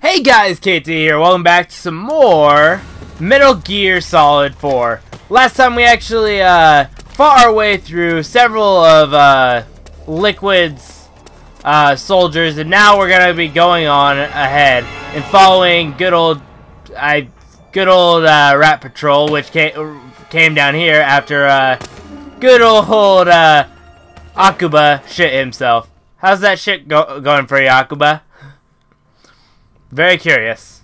Hey guys, KT here. Welcome back to some more Metal Gear Solid 4. Last time we actually uh, fought our way through several of uh, Liquid's uh, soldiers, and now we're gonna be going on ahead and following good old, I, good old uh, Rat Patrol, which came came down here after uh, good old uh, Akuba shit himself. How's that shit go going for you, Akuba? Very curious.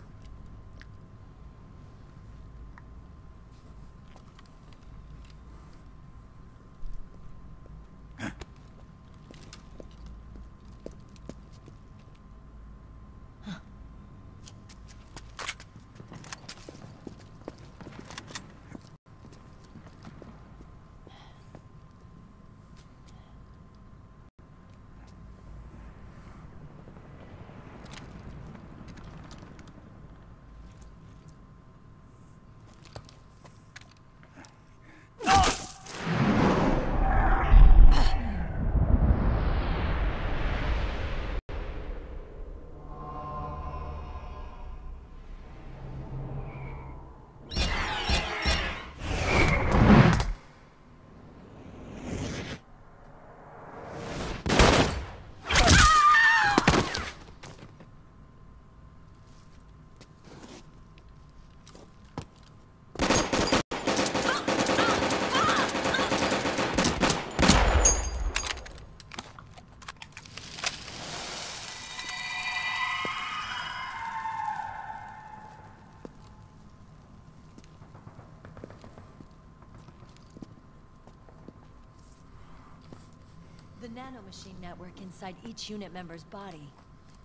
Inside each unit member's body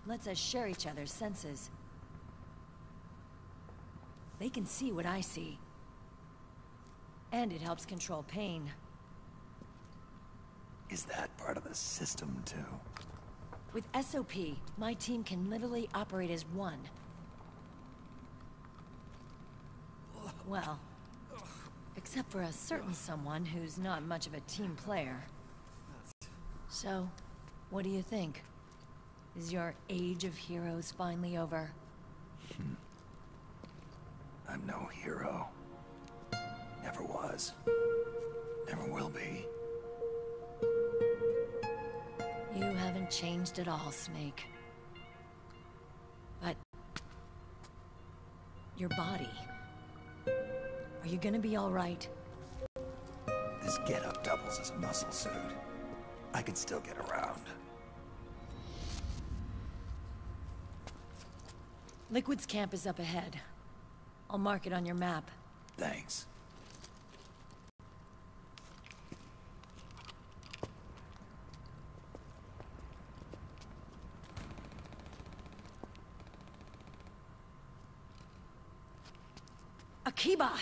lets us share each other's senses. They can see what I see. And it helps control pain. Is that part of the system, too? With SOP, my team can literally operate as one. Well, except for a certain someone who's not much of a team player. So, what do you think? Is your age of heroes finally over? Hmm. I'm no hero. Never was. Never will be. You haven't changed at all, Snake. But... Your body... Are you gonna be alright? This getup doubles as a muscle suit. I can still get around. Liquid's camp is up ahead. I'll mark it on your map. Thanks. Akiba!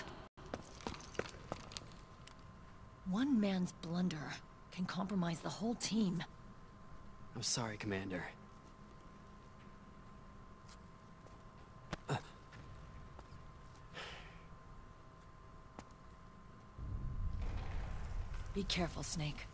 One man's blunder can compromise the whole team. I'm sorry, Commander. Uh. Be careful, Snake.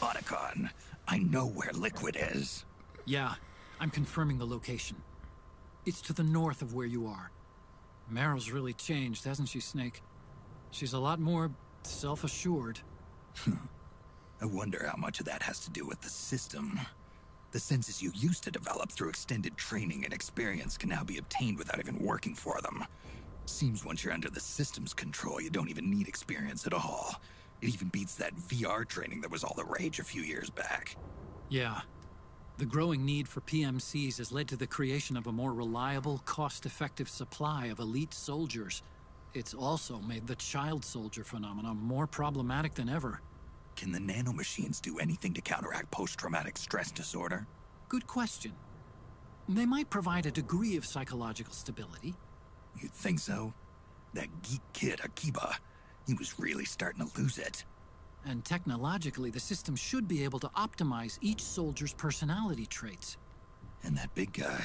Otacon, I know where Liquid is. Yeah, I'm confirming the location. It's to the north of where you are. Meryl's really changed, hasn't she, Snake? She's a lot more self-assured. I wonder how much of that has to do with the system. The senses you used to develop through extended training and experience can now be obtained without even working for them. Seems once you're under the system's control, you don't even need experience at all. It even beats that VR training that was all the rage a few years back. Yeah. The growing need for PMCs has led to the creation of a more reliable, cost-effective supply of elite soldiers. It's also made the child soldier phenomenon more problematic than ever. Can the nanomachines do anything to counteract post-traumatic stress disorder? Good question. They might provide a degree of psychological stability. You'd think so? That geek kid, Akiba, he was really starting to lose it. And technologically, the system should be able to optimize each soldier's personality traits. And that big guy,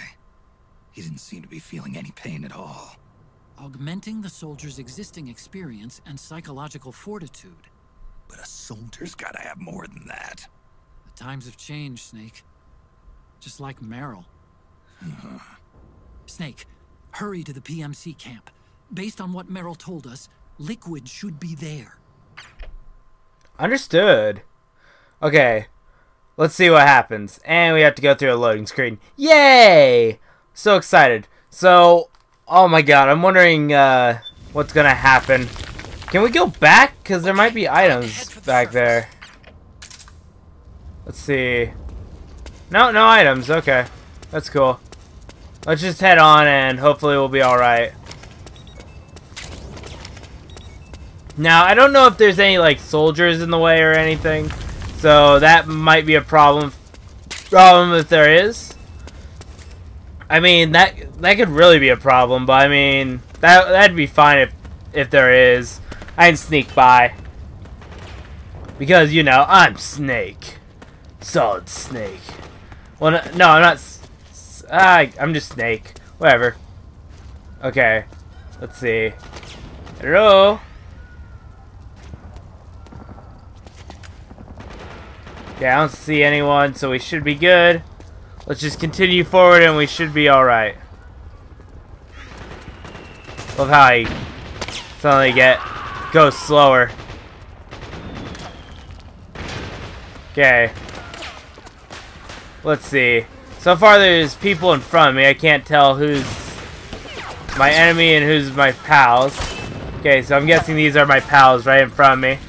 he didn't seem to be feeling any pain at all. Augmenting the soldier's existing experience and psychological fortitude. But a soldier's gotta have more than that. The times have changed, Snake. Just like Meryl. Uh-huh. Snake, hurry to the PMC camp. Based on what Meryl told us, Liquid should be there. Understood. Okay. Let's see what happens. And we have to go through a loading screen. Yay! So excited. So, oh my god, I'm wondering uh, what's gonna happen. Can we go back? Because there might be items back there. Let's see. No, no items. Okay. That's cool. Let's just head on and hopefully we'll be alright. Now, I don't know if there's any, like, soldiers in the way or anything. So, that might be a problem. Problem if there is. I mean, that that could really be a problem, but I mean, that, that'd be fine if, if there is. I can sneak by. Because, you know, I'm Snake. Solid Snake. Well, no, no I'm not... I, I'm just Snake. Whatever. Okay. Let's see. Hello? Okay, I don't see anyone, so we should be good. Let's just continue forward and we should be alright. Love how I suddenly get go slower. Okay. Let's see. So far there's people in front of me. I can't tell who's my enemy and who's my pals. Okay, so I'm guessing these are my pals right in front of me.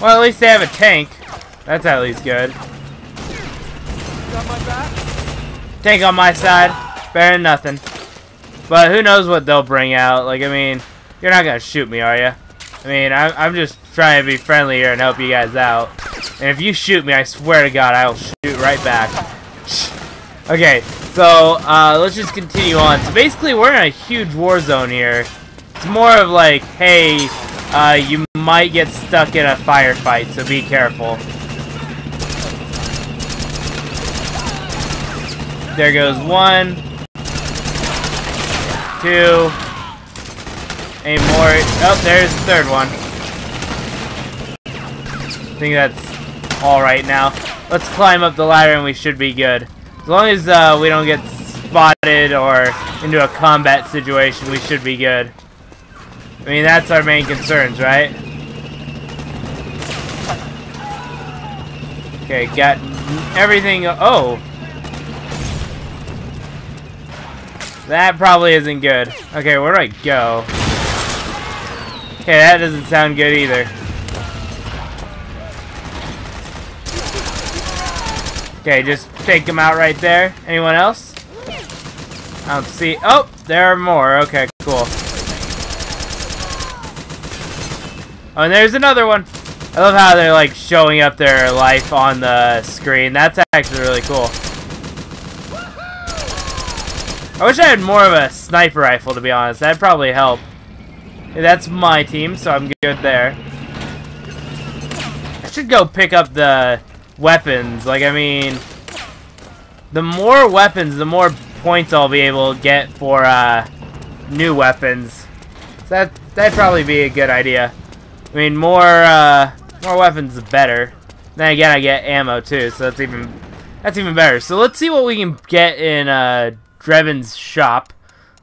Well, at least they have a tank. That's at least good. Tank on my side. Better than nothing. But who knows what they'll bring out. Like, I mean, you're not going to shoot me, are you? I mean, I, I'm just trying to be friendly here and help you guys out. And if you shoot me, I swear to God, I'll shoot right back. okay, so uh, let's just continue on. So basically, we're in a huge war zone here. It's more of like, hey, uh, you might get stuck in a firefight, so be careful. There goes one. Two. Any more? Oh, there's the third one. I think that's alright now. Let's climb up the ladder and we should be good. As long as uh, we don't get spotted or into a combat situation, we should be good. I mean, that's our main concerns, right? Okay, got everything. Oh! That probably isn't good. Okay, where do I go? Okay, that doesn't sound good either. Okay, just take them out right there. Anyone else? I don't see. Oh, there are more. Okay, cool. Oh, and there's another one. I love how they're like showing up their life on the screen. That's actually really cool. I wish I had more of a sniper rifle, to be honest. That'd probably help. that's my team, so I'm good there. I should go pick up the weapons. Like, I mean, the more weapons, the more points I'll be able to get for uh, new weapons. So that that'd probably be a good idea. I mean, more uh, more weapons the better. Then again, I get ammo too, so that's even that's even better. So let's see what we can get in uh, Drebin's shop.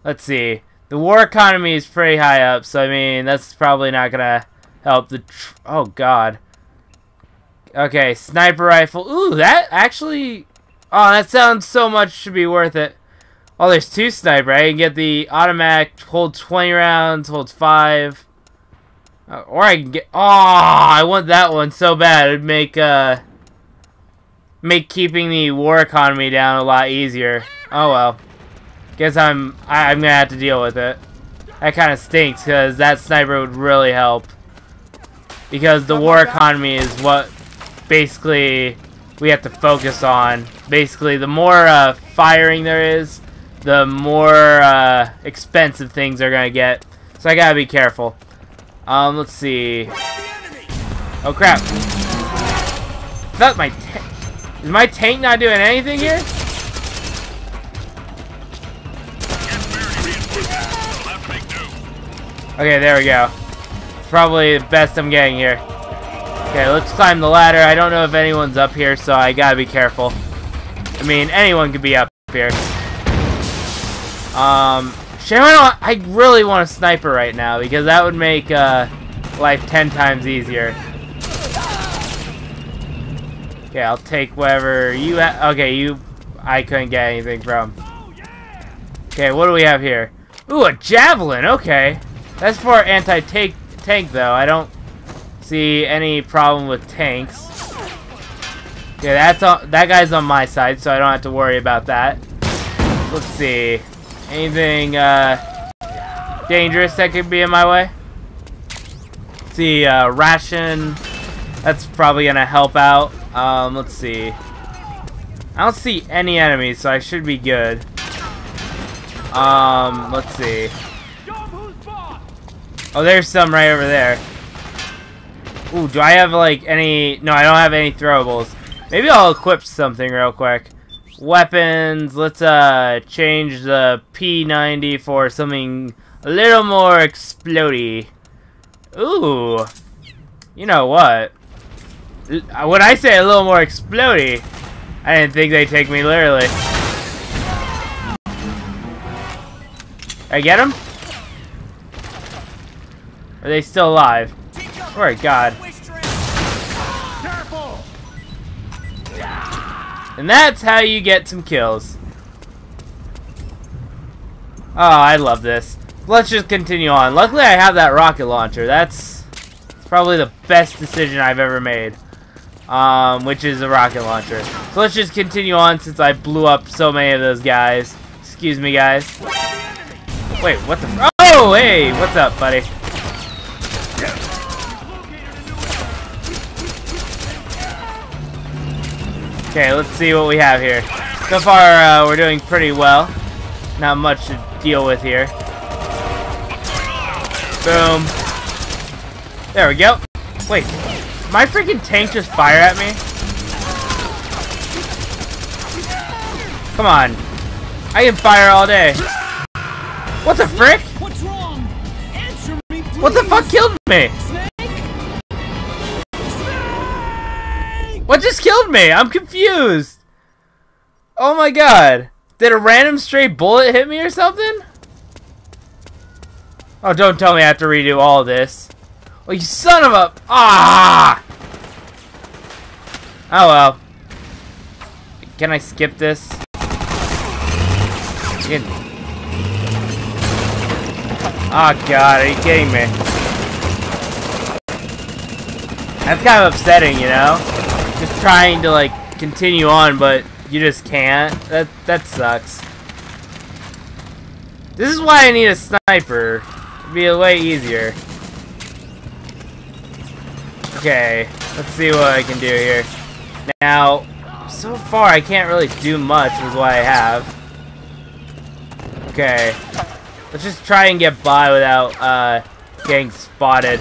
Let's see. The war economy is pretty high up, so I mean that's probably not gonna help. The oh god. Okay, sniper rifle. Ooh, that actually. Oh, that sounds so much to be worth it. Oh, there's two sniper. I can get the automatic. holds 20 rounds. Holds five. Uh, or I can get. Oh, I want that one so bad. It'd make uh make keeping the war economy down a lot easier. Oh well. Guess I'm I, I'm gonna have to deal with it. That kind of stinks because that sniper would really help. Because the war economy is what basically we have to focus on. Basically, the more uh, firing there is, the more uh, expensive things are gonna get. So I gotta be careful. Um, let's see. Oh crap! That my is my tank not doing anything here? Okay, there we go. It's probably the best I'm getting here. Okay, let's climb the ladder. I don't know if anyone's up here, so I gotta be careful. I mean, anyone could be up here. Um, shame I. I really want a sniper right now because that would make uh, life ten times easier. Okay, I'll take whatever you. okay, you. I couldn't get anything from. Okay, what do we have here? Ooh, a javelin. Okay, that's for anti-tank tank though. I don't see any problem with tanks. Yeah, that's on, that guy's on my side, so I don't have to worry about that. Let's see. Anything uh, dangerous that could be in my way? Let's see, uh, ration. That's probably gonna help out. Um, let's see. I don't see any enemies, so I should be good. Um, let's see. Oh, there's some right over there. Ooh, do I have, like, any... No, I don't have any throwables. Maybe I'll equip something real quick. Weapons, let's, uh, change the P90 for something a little more explody. Ooh. You know what? When I say a little more explody, I didn't think they'd take me literally. I get him? Are they still alive? Oh God. And that's how you get some kills. Oh, I love this. Let's just continue on. Luckily, I have that rocket launcher. That's, probably the best decision I've ever made. Um, which is a rocket launcher. So let's just continue on since I blew up so many of those guys. Excuse me, guys. Wait, what the? Oh, hey, what's up, buddy? Okay, let's see what we have here. So far, uh, we're doing pretty well. Not much to deal with here. Boom. There we go. Wait, my freaking tank just fire at me? Come on. I can fire all day. What the frick? What's wrong? Answer me, please. What the fuck killed me? What just killed me? I'm confused. Oh my god. Did a random stray bullet hit me or something? Oh, don't tell me I have to redo all this. Oh, you son of a... Ah! Oh, well. Can I skip this? Oh, God. Are you kidding me? That's kind of upsetting, you know? Trying to like continue on, but you just can't. That that sucks. This is why I need a sniper. It'd be way easier. Okay, let's see what I can do here. Now, so far I can't really do much with what I have. Okay, let's just try and get by without uh, getting spotted.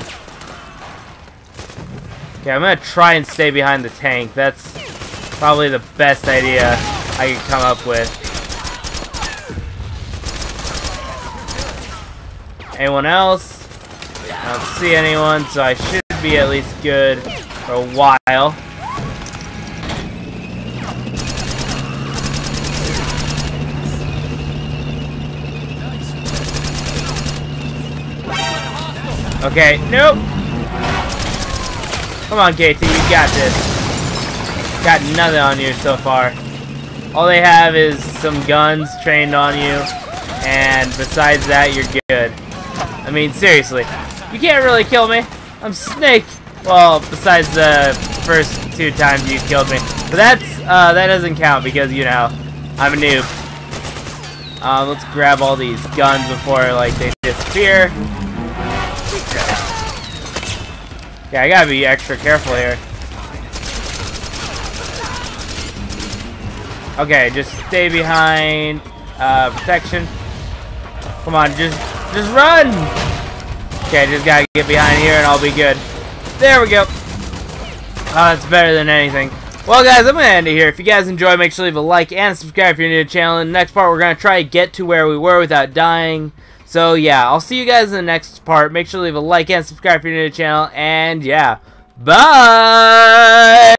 Okay, I'm gonna try and stay behind the tank. That's probably the best idea I could come up with. Anyone else? I don't see anyone, so I should be at least good for a while. Okay, nope. Come on, KT, you got this. Got nothing on you so far. All they have is some guns trained on you, and besides that, you're good. I mean, seriously, you can't really kill me. I'm Snake. Well, besides the first two times you killed me. But that's, uh, that doesn't count because, you know, I'm a noob. Uh, let's grab all these guns before, like, they disappear. Yeah, I gotta be extra careful here. Okay, just stay behind, uh, protection. Come on, just, just run! Okay, just gotta get behind here and I'll be good. There we go. Oh, that's better than anything. Well, guys, I'm to end it here. If you guys enjoyed, make sure to leave a like and subscribe if you're new to the channel. In the next part, we're to try to get to where we were without dying. So, yeah, I'll see you guys in the next part. Make sure to leave a like and subscribe if you're new to the channel. And, yeah, bye!